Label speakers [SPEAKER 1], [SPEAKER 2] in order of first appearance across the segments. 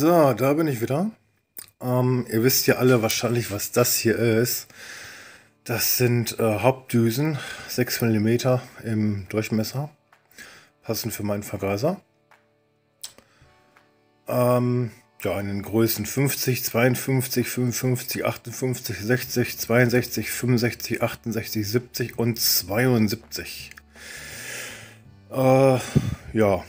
[SPEAKER 1] So, da bin ich wieder. Ähm, ihr wisst ja alle wahrscheinlich, was das hier ist. Das sind äh, Hauptdüsen, 6 mm im Durchmesser. Passend für meinen Vergaser. Ähm, ja, in den Größen 50, 52, 55, 58, 60, 62, 65, 68, 70 und 72. Äh, ja,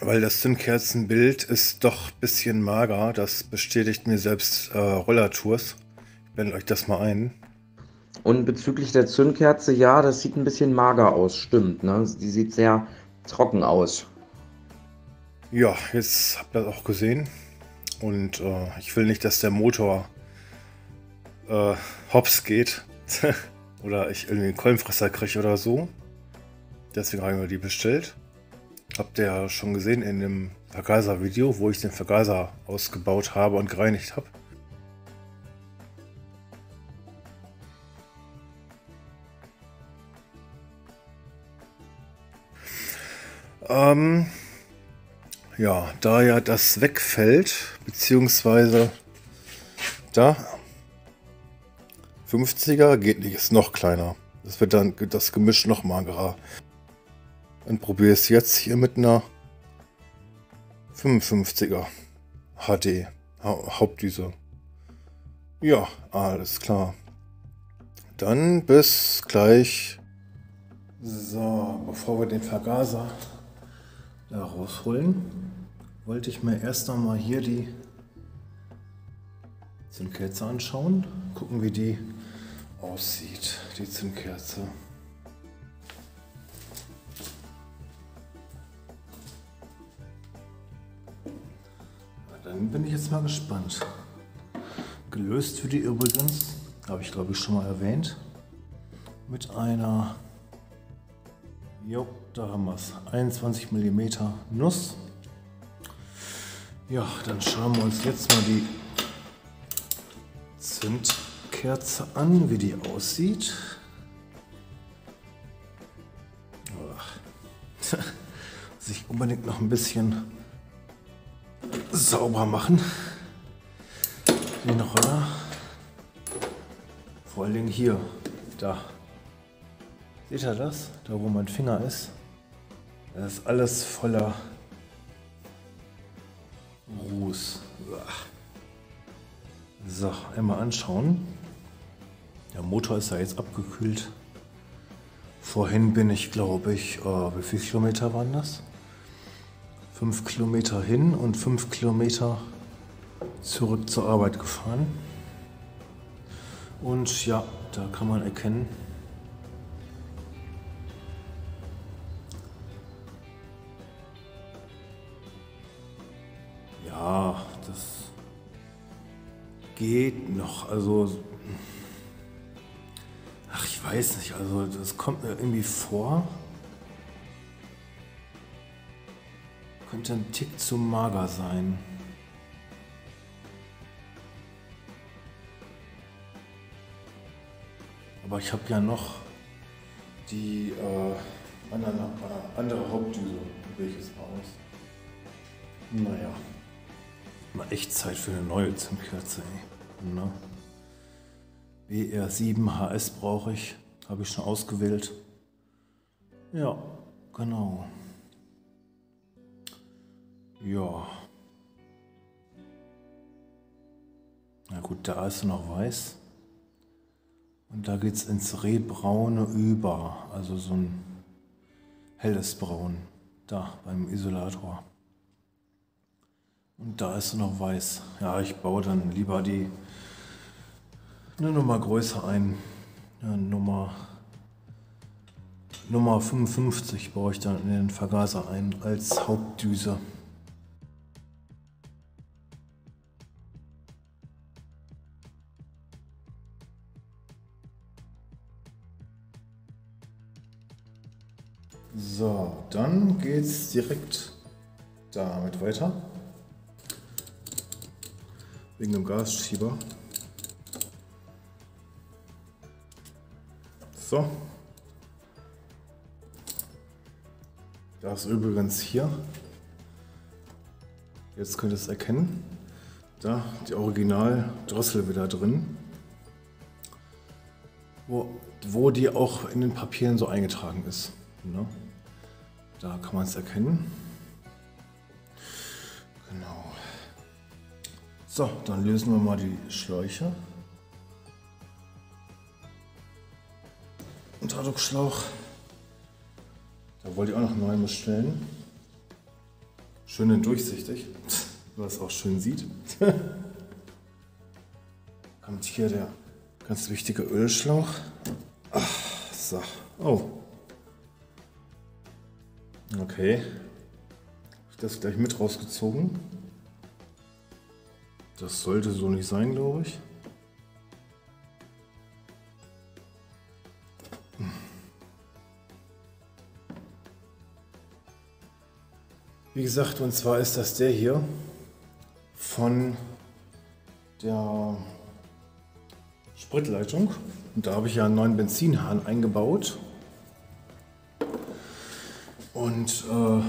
[SPEAKER 1] weil das Zündkerzenbild ist doch ein bisschen mager. Das bestätigt mir selbst äh, Rollertours. Ich blende euch das mal ein.
[SPEAKER 2] Und bezüglich der Zündkerze, ja, das sieht ein bisschen mager aus, stimmt. Ne? Die sieht sehr trocken aus.
[SPEAKER 1] Ja, jetzt habt ihr das auch gesehen. Und äh, ich will nicht, dass der Motor äh, hops geht. oder ich irgendwie einen Kolbenfresser kriege oder so. Deswegen habe ich mir die bestellt. Habt ihr ja schon gesehen in dem Vergaser-Video, wo ich den Vergaser ausgebaut habe und gereinigt habe. Ähm, ja, da ja das wegfällt, beziehungsweise da 50er geht nicht, ist noch kleiner. Das wird dann das Gemisch noch magerer. Dann probiere es jetzt hier mit einer 55er HD ha Hauptdüse. Ja, alles klar. Dann bis gleich. So, bevor wir den Vergaser da rausholen, wollte ich mir erst einmal hier die Zündkerze anschauen. Gucken, wie die aussieht, die Zündkerze. Dann bin ich jetzt mal gespannt. Gelöst für die übrigens, habe ich glaube ich schon mal erwähnt, mit einer, jo, da haben wir es, 21 mm Nuss. Ja, dann schauen wir uns jetzt mal die Zündkerze an, wie die aussieht. Sich unbedingt noch ein bisschen sauber machen. Den Roller. Vor allen Dingen hier, da. Seht ihr das? Da wo mein Finger ist. Das ist alles voller Ruß. So, einmal anschauen. Der Motor ist ja jetzt abgekühlt. Vorhin bin ich, glaube ich, äh, wie viele Kilometer waren das? 5 Kilometer hin und 5 Kilometer zurück zur Arbeit gefahren. Und ja, da kann man erkennen, ja, das geht noch. Also, ach, ich weiß nicht, also das kommt mir irgendwie vor. Könnte ein Tick zu mager sein. Aber ich habe ja noch die äh, andere, äh, andere Hauptdüse. Welches aus? Naja. Mal echt Zeit für eine neue Zündkerze. Ne? BR7 HS brauche ich. Habe ich schon ausgewählt. Ja, genau. Ja. Na gut, da ist noch weiß. Und da geht es ins Rehbraune über. Also so ein helles Braun. Da beim Isolator. Und da ist noch weiß. Ja, ich baue dann lieber die eine Nummer größer ein. Ja, Nummer, Nummer 55 baue ich dann in den Vergaser ein als Hauptdüse. So, dann geht's direkt damit weiter. Wegen dem Gasschieber. So. Das ist übrigens hier Jetzt könnt ihr es erkennen. Da die Original Drossel wieder drin. Wo, wo die auch in den Papieren so eingetragen ist. Ne? Da kann man es erkennen. Genau. So, dann lösen wir mal die Schläuche. Unterdruckschlauch. Da wollte ich auch noch neuen bestellen. Schön und durchsichtig, es auch schön sieht. Kommt hier der ganz wichtige Ölschlauch. Ach, so. Oh. Okay. Ich das gleich mit rausgezogen? Das sollte so nicht sein, glaube ich. Wie gesagt, und zwar ist das der hier von der Spritleitung. Und da habe ich ja einen neuen Benzinhahn eingebaut. Und äh,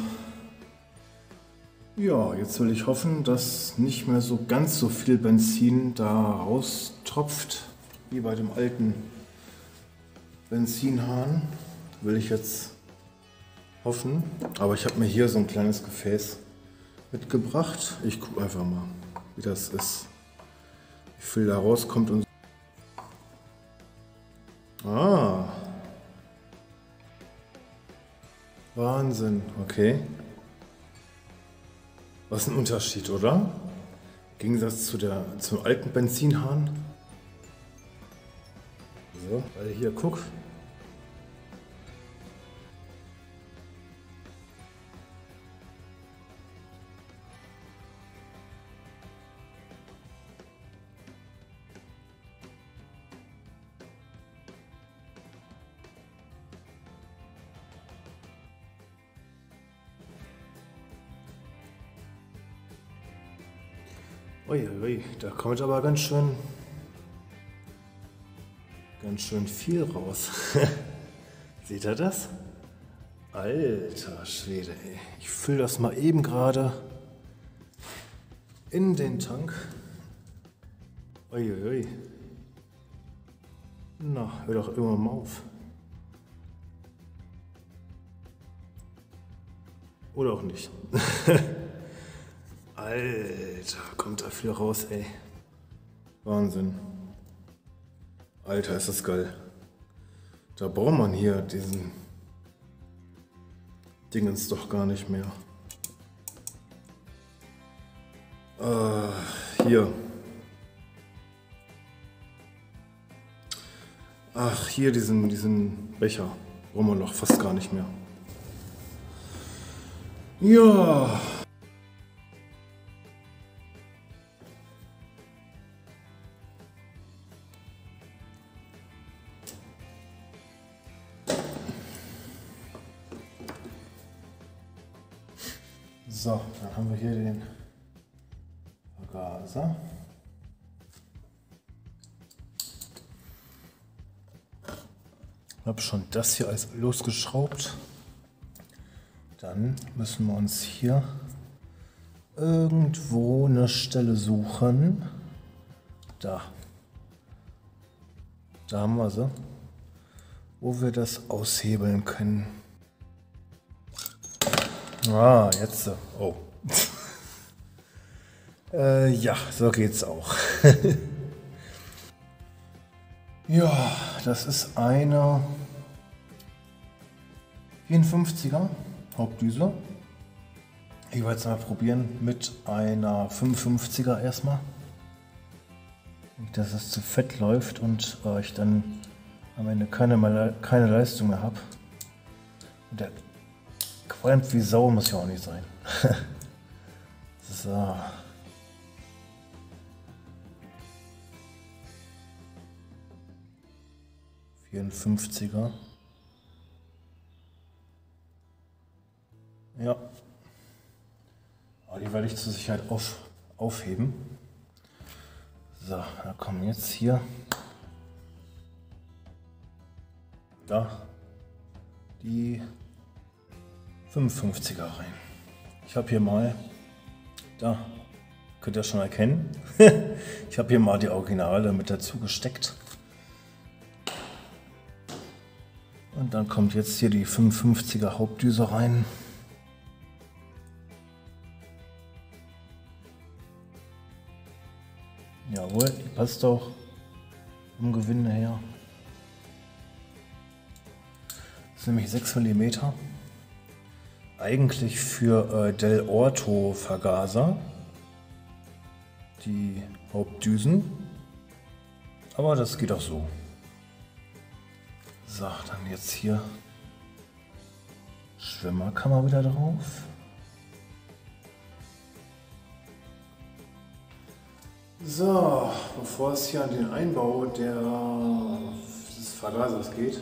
[SPEAKER 1] ja, jetzt will ich hoffen, dass nicht mehr so ganz so viel Benzin da raustropft wie bei dem alten Benzinhahn. Will ich jetzt hoffen. Aber ich habe mir hier so ein kleines Gefäß mitgebracht. Ich gucke einfach mal, wie das ist. Wie viel da rauskommt und Ah. Wahnsinn, okay. Was ein Unterschied, oder? Im Gegensatz zu der, zum alten Benzinhahn. So, weil hier guck, Uiui, da kommt aber ganz schön, ganz schön viel raus. Seht ihr das? Alter Schwede, ey. Ich fülle das mal eben gerade in den Tank. Uiuiui. Na, hör doch irgendwann mal auf. Oder auch nicht. Alter, kommt da viel raus, ey. Wahnsinn. Alter, ist das geil. Da braucht man hier diesen Dingens doch gar nicht mehr. Äh, hier. Ach, hier diesen, diesen Becher. Brauchen wir noch fast gar nicht mehr. Ja. Haben wir hier den Vergaser. Ich habe schon das hier als losgeschraubt. Dann müssen wir uns hier irgendwo eine Stelle suchen. Da. Da haben wir sie. Wo wir das aushebeln können. Ah, jetzt. Oh. äh, ja, so geht's auch. ja, das ist eine 54er Hauptdüse. Ich werde es mal probieren mit einer 55er erstmal. Nicht, dass es zu fett läuft und äh, ich dann am Ende keine, keine Leistung mehr habe. Der Qualmt wie Sau muss ja auch nicht sein. so. Vierundfünfziger. Ja. Aber die werde ich zur Sicherheit auf, aufheben. So, da kommen jetzt hier. Da. Die 55er rein. Ich habe hier mal Da, könnt ihr schon erkennen. ich habe hier mal die Originale mit dazu gesteckt. Und dann kommt jetzt hier die 55er Hauptdüse rein. Jawohl, die passt auch vom Gewinde her. Das ist nämlich 6 mm. Eigentlich für äh, Del Orto Vergaser. Die Hauptdüsen. Aber das geht auch so. So, dann jetzt hier Schwimmerkammer wieder drauf. So, bevor es hier an den Einbau der, des Vergasers geht,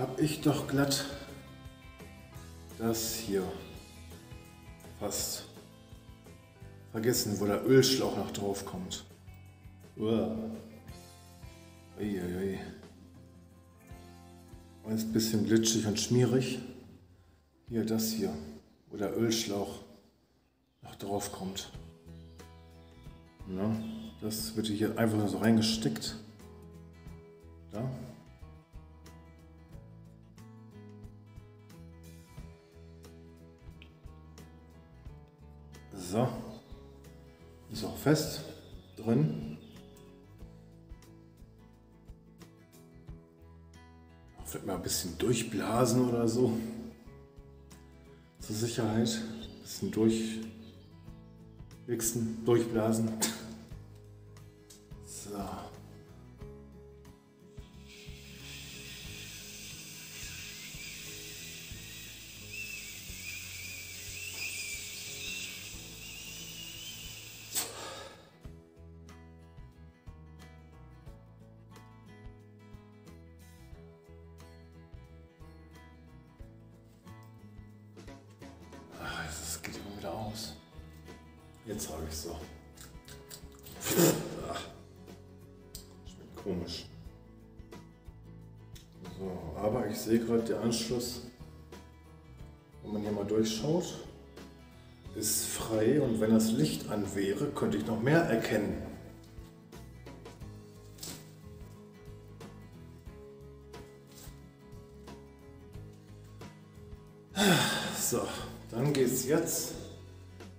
[SPEAKER 1] habe ich doch glatt das hier fast vergessen, wo der Ölschlauch noch drauf kommt. Uah. Uiuiui. Ist ein bisschen glitschig und schmierig. Hier, das hier, wo der Ölschlauch noch drauf kommt. Ja, das wird hier einfach so reingesteckt. Da. So. Ist auch fest drin. Wird mal ein bisschen durchblasen oder so. Zur Sicherheit. Ein bisschen durchwichsen, durchblasen. Sehe gerade der Anschluss, wenn man hier mal durchschaut, ist frei und wenn das Licht an wäre, könnte ich noch mehr erkennen. So, dann geht es jetzt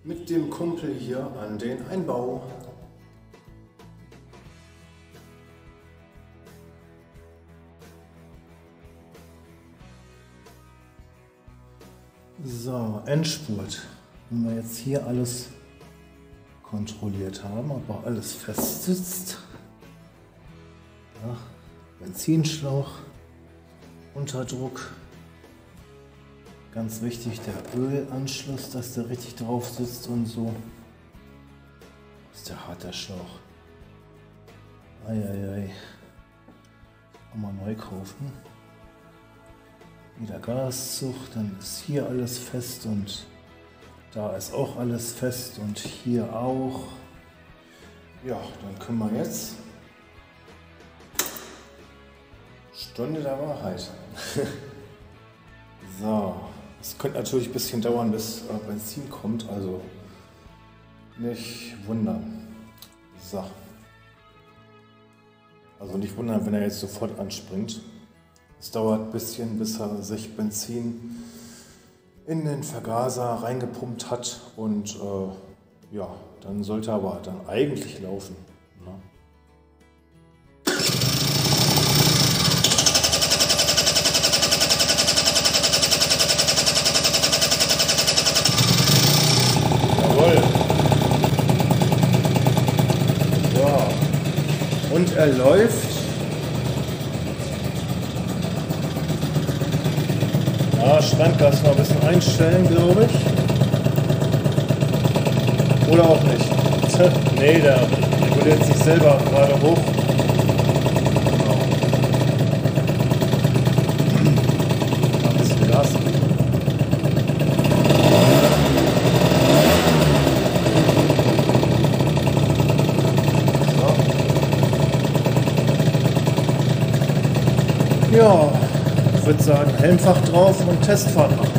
[SPEAKER 1] mit dem Kumpel hier an den Einbau. So, Endspurt. Wenn wir jetzt hier alles kontrolliert haben, ob alles fest sitzt. Ja, Benzinschlauch, Unterdruck, Ganz wichtig, der Ölanschluss, dass der richtig drauf sitzt und so. Ist der harte Schlauch. Eieiei. Mal neu kaufen. Wieder Gaszug, dann ist hier alles fest und da ist auch alles fest und hier auch. Ja, dann können wir jetzt Stunde der Wahrheit. so. Es könnte natürlich ein bisschen dauern, bis äh, Benzin kommt, also nicht wundern. So. Also nicht wundern, wenn er jetzt sofort anspringt. Es dauert ein bisschen, bis er sich Benzin in den Vergaser reingepumpt hat und äh, ja, dann sollte er aber dann eigentlich laufen. und er läuft. Ja, Standgas noch ein bisschen einstellen, glaube ich. Oder auch nicht. nee, der reguliert sich selber gerade hoch. Helmfach drauf und Testfahrt machen.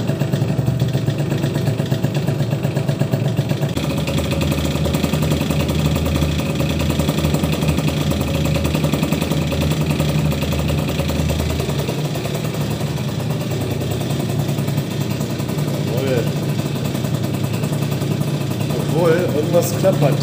[SPEAKER 1] Obwohl, irgendwas klappert.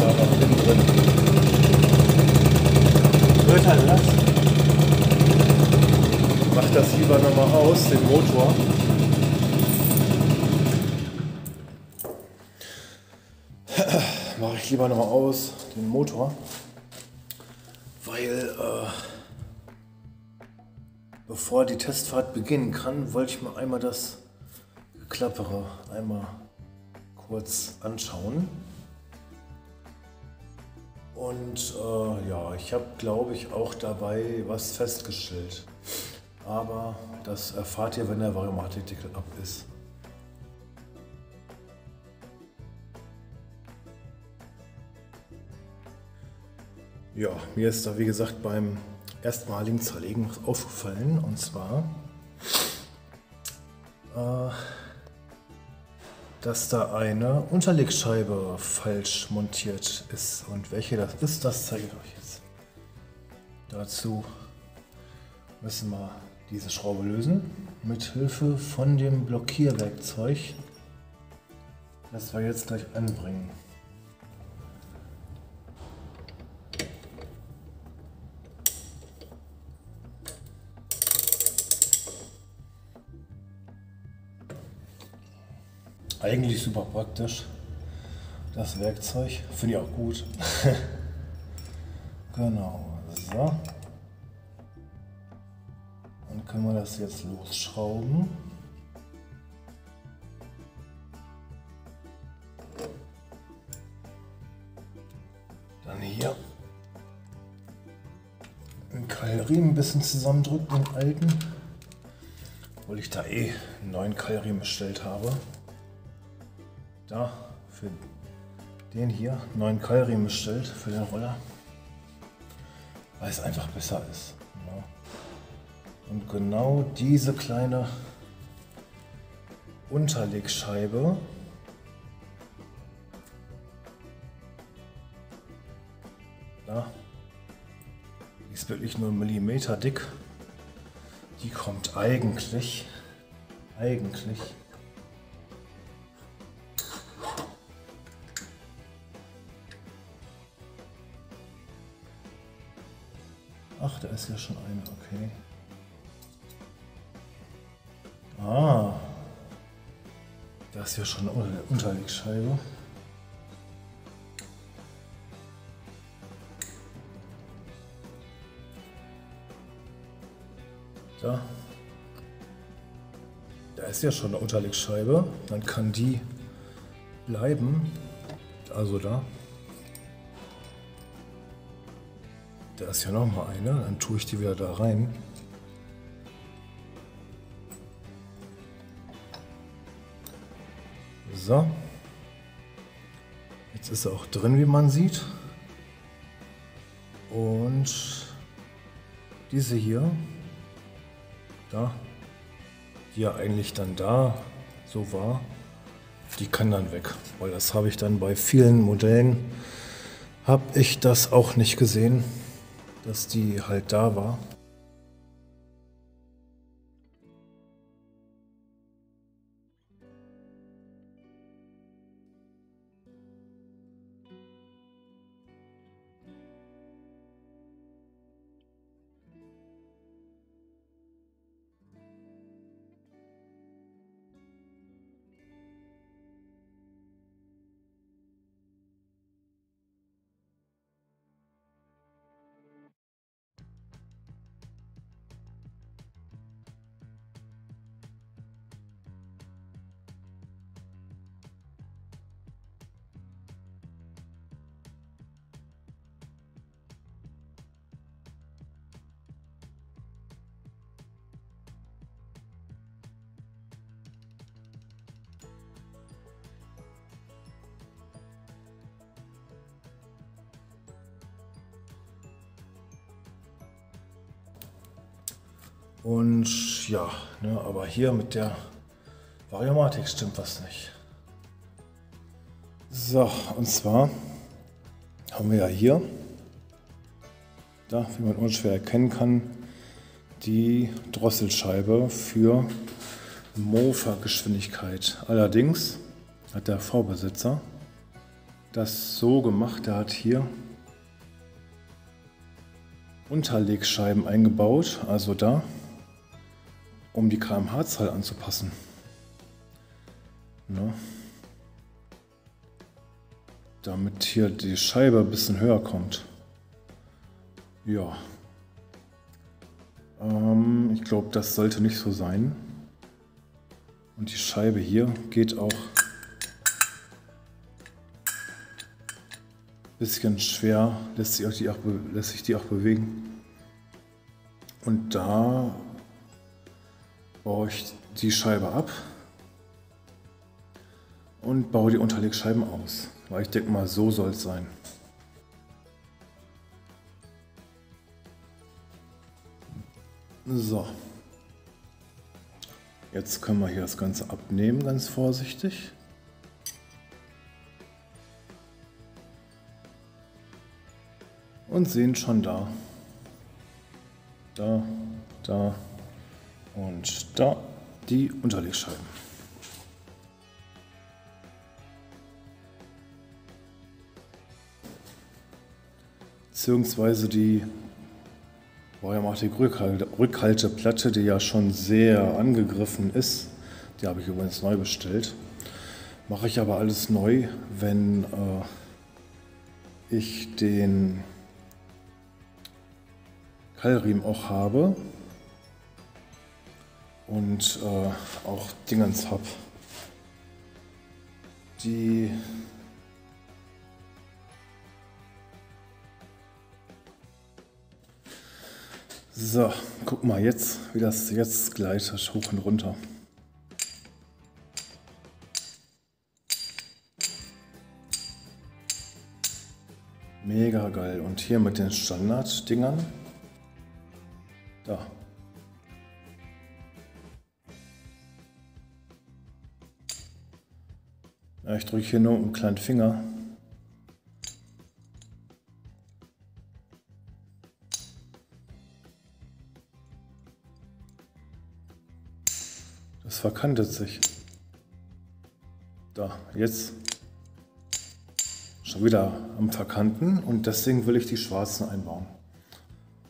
[SPEAKER 1] Mache ich lieber nochmal aus, den Motor. Weil, äh, bevor die Testfahrt beginnen kann, wollte ich mal einmal das Geklappere einmal kurz anschauen. Und äh, ja, ich habe, glaube ich, auch dabei was festgestellt. Aber das erfahrt ihr, wenn der Variomatikdeckel ab ist. Ja, mir ist da wie gesagt beim erstmaligen Zerlegen was aufgefallen. Und zwar, äh, dass da eine Unterlegscheibe falsch montiert ist. Und welche das ist, das zeige ich euch jetzt. Dazu müssen wir diese Schraube lösen mit Hilfe von dem Blockierwerkzeug, das wir jetzt gleich anbringen. Eigentlich super praktisch. Das Werkzeug finde ich auch gut. genau, so. Dann können wir das jetzt losschrauben. Dann hier den Keilriemen ein bisschen zusammendrücken, den alten. Obwohl ich da eh einen neuen Keilriemen bestellt habe. Da für den hier neuen Keilriemen bestellt für den Roller. Weil es einfach besser ist. Ja. Und genau diese kleine Unterlegscheibe da, die ist wirklich nur Millimeter dick. Die kommt eigentlich, eigentlich da ist ja schon eine, okay. Ah, da ist ja schon eine Unterlegscheibe. Da. Da ist ja schon eine Unterlegscheibe. Dann kann die bleiben. Also da. Da ist ja noch mal eine. Dann tue ich die wieder da rein. So. Jetzt ist er auch drin, wie man sieht. Und diese hier, da, die ja eigentlich dann da so war, die kann dann weg. Weil das habe ich dann bei vielen Modellen, habe ich das auch nicht gesehen, dass die halt da war. Und ja, ne, aber hier mit der Variomatik stimmt was nicht. So, und zwar haben wir ja hier, da, wie man unschwer erkennen kann, die Drosselscheibe für Mofa-Geschwindigkeit. Allerdings hat der V-Besitzer das so gemacht, er hat hier Unterlegscheiben eingebaut, also da, um die kmh-Zahl anzupassen. Ne? Damit hier die Scheibe ein bisschen höher kommt. Ja. Ähm, ich glaube, das sollte nicht so sein. Und die Scheibe hier geht auch bisschen schwer, lässt sich, die auch, lässt sich die auch bewegen. Und da baue ich die Scheibe ab und baue die Unterlegscheiben aus. Weil ich denke mal, so soll es sein. So. Jetzt können wir hier das Ganze abnehmen, ganz vorsichtig. und sehen schon da, da, da und da die Unterlegscheiben. Beziehungsweise die Bauermatik Rückhalteplatte, die ja schon sehr angegriffen ist, die habe ich übrigens neu bestellt. Mache ich aber alles neu, wenn äh, ich den Keilriemen auch habe und äh, auch Dingens habe. Die So, guck mal jetzt, wie das jetzt gleitet hoch und runter. Mega geil. Und hier mit den Standard-Dingern da. Ja, ich drücke hier nur einen kleinen Finger. Das verkantet sich. Da, jetzt schon wieder am Verkanten und deswegen will ich die schwarzen einbauen.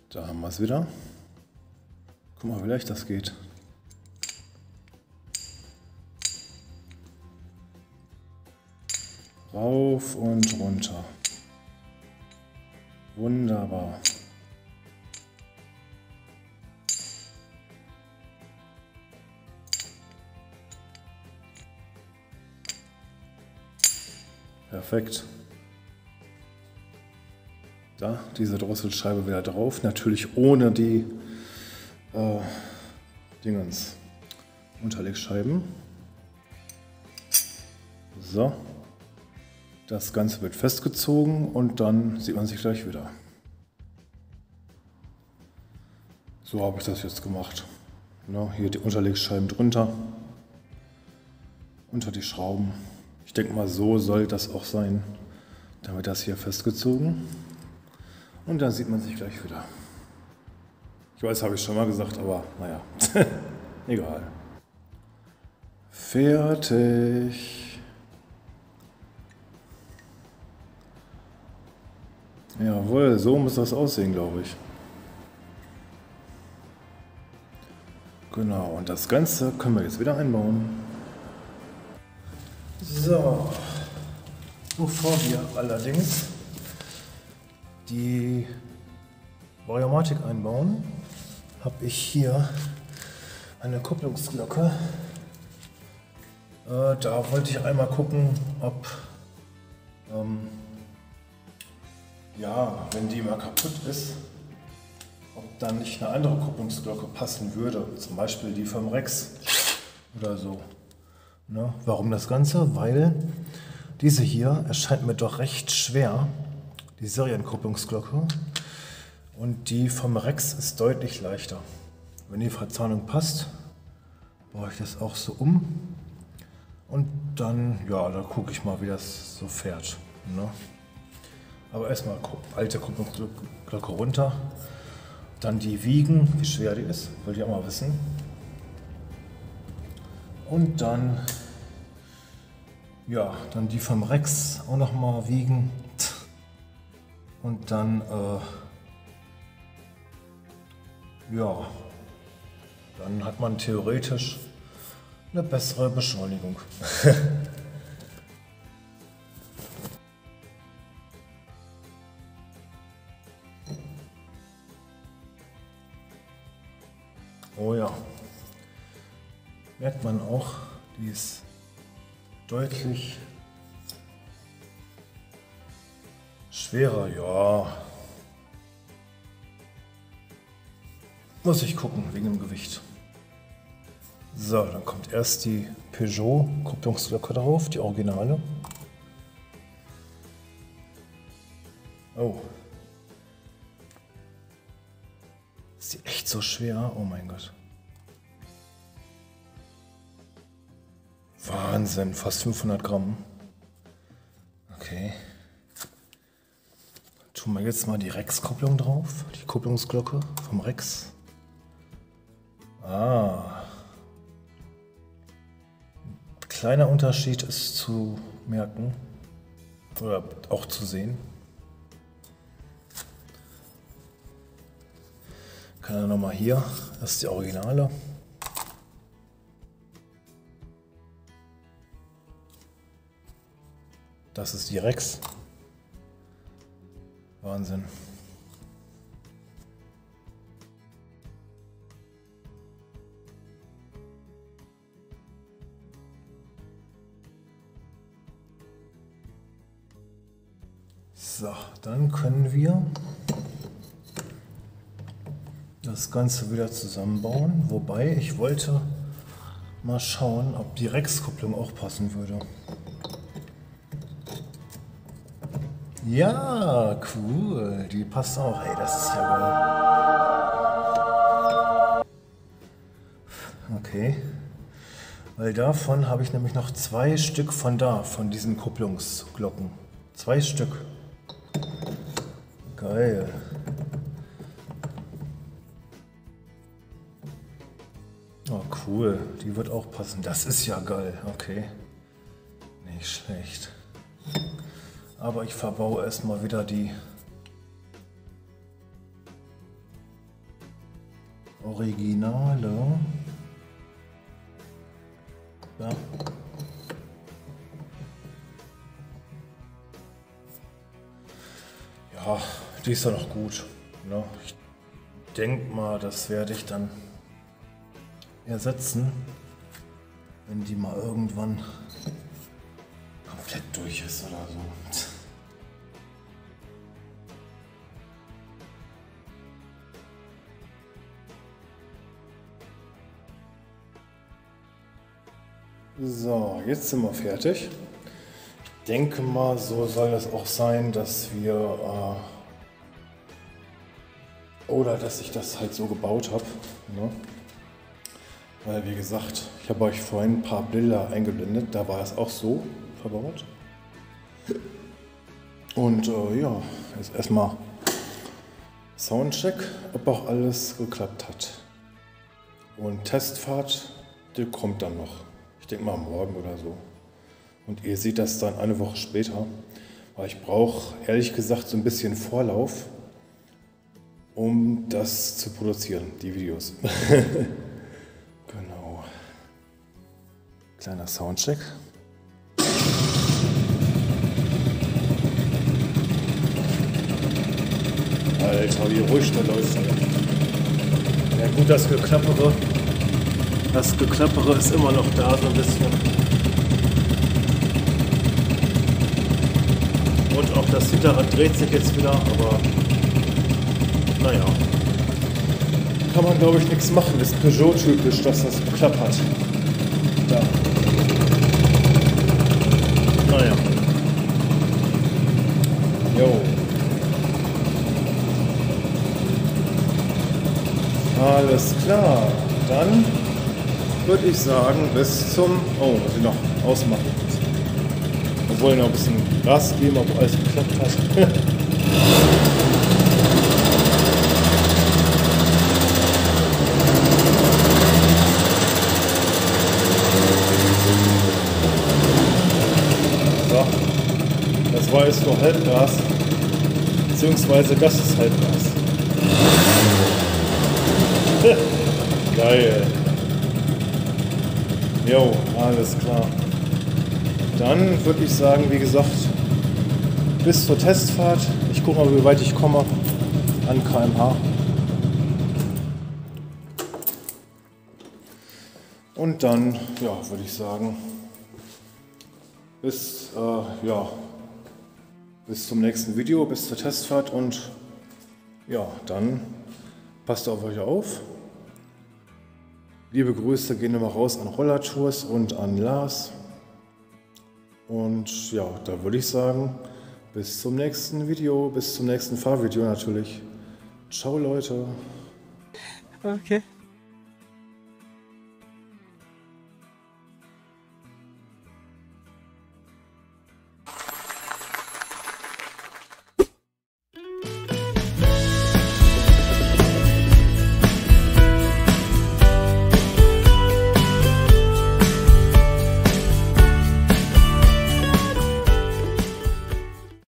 [SPEAKER 1] Da haben wir es wieder. Guck mal, wie leicht das geht. Rauf und runter. Wunderbar. Perfekt. Da, diese Drosselscheibe wieder drauf. Natürlich ohne die äh, Dingens. Unterlegscheiben. So. Das Ganze wird festgezogen und dann sieht man sich gleich wieder. So habe ich das jetzt gemacht. Ja, hier die Unterlegscheiben drunter. Unter die Schrauben. Ich denke mal, so soll das auch sein. Dann wird das hier festgezogen. Und dann sieht man sich gleich wieder. Ich weiß, habe ich schon mal gesagt, aber naja, egal. Fertig. Jawohl, so muss das aussehen, glaube ich. Genau, und das Ganze können wir jetzt wieder einbauen. So, bevor wir allerdings die Biomatik einbauen, habe ich hier eine Kupplungsglocke. Äh, da wollte ich einmal gucken, ob ähm, ja, wenn die mal kaputt ist, ob dann nicht eine andere Kupplungsglocke passen würde, zum Beispiel die vom Rex oder so. Ne? Warum das Ganze? Weil diese hier erscheint mir doch recht schwer, die Serienkupplungsglocke. Und die vom Rex ist deutlich leichter. Wenn die Verzahnung passt, baue ich das auch so um. Und dann, ja, da gucke ich mal, wie das so fährt. Ne? Aber erstmal alte Kupplungsglocke runter. Dann die wiegen, wie schwer die ist, wollt ihr auch mal wissen. Und dann Ja, dann die vom Rex auch noch mal wiegen. Und dann, äh, ja, dann hat man theoretisch eine bessere Beschleunigung. oh ja, merkt man auch, die ist deutlich schwerer, ja. Muss ich gucken, wegen dem Gewicht. So, dann kommt erst die Peugeot Kupplungsglocke drauf, die Originale. Oh. So schwer? Oh mein Gott. Wahnsinn, fast 500 Gramm. Okay. Tun wir jetzt mal die Rex-Kupplung drauf, die Kupplungsglocke vom Rex. Ah. Kleiner Unterschied ist zu merken oder auch zu sehen. Kann er nochmal hier, das ist die Originale. Das ist die Rex. Wahnsinn. So, dann können wir das Ganze wieder zusammenbauen. Wobei ich wollte mal schauen, ob die Rex-Kupplung auch passen würde. Ja, cool. Die passt auch. Ey, das ist ja geil. Okay. Weil davon habe ich nämlich noch zwei Stück von da, von diesen Kupplungsglocken. Zwei Stück. Geil. Cool. Die wird auch passen. Das ist ja geil. Okay. Nicht schlecht. Aber ich verbaue erstmal wieder die Originale. Ja. Ja, die ist ja noch gut. Ne? Ich denke mal, das werde ich dann ersetzen, wenn die mal irgendwann komplett durch ist oder so. So, jetzt sind wir fertig. Ich denke mal, so soll das auch sein, dass wir äh, oder dass ich das halt so gebaut habe. Ne? Weil wie gesagt, ich habe euch vorhin ein paar Bilder eingeblendet, da war es auch so verbaut. Und äh, ja, jetzt erstmal Soundcheck, ob auch alles geklappt hat. Und Testfahrt, die kommt dann noch denke mal morgen oder so. Und ihr seht das dann eine Woche später. Weil ich brauche ehrlich gesagt so ein bisschen Vorlauf, um das zu produzieren, die Videos. Kleiner Soundcheck. Alter, wie ruhig da läuft. Ja gut, das Geklappere das Geklappere ist immer noch da, so ein bisschen. Und auch das Hinterrad dreht sich jetzt wieder, aber naja. Kann man glaube ich nichts machen. Ist Peugeot-typisch, dass das klappert. Da. Naja. Jo. Alles klar. Dann würde ich sagen, bis zum. Oh, muss ich noch ausmachen. Wir wollen noch ein bisschen Gas geben, ob alles geklappt hat. Jetzt nur Halbgas, beziehungsweise das ist Halbgas. Geil. Jo, alles klar. Dann würde ich sagen, wie gesagt, bis zur Testfahrt. Ich gucke mal, wie weit ich komme an kmh. Und dann, ja, würde ich sagen, bis, äh, ja, bis zum nächsten Video, bis zur Testfahrt und ja, dann passt auf euch auf. Liebe Grüße gehen immer raus an Rollertours und an Lars. Und ja, da würde ich sagen, bis zum nächsten Video, bis zum nächsten Fahrvideo natürlich. Ciao Leute.
[SPEAKER 3] Okay.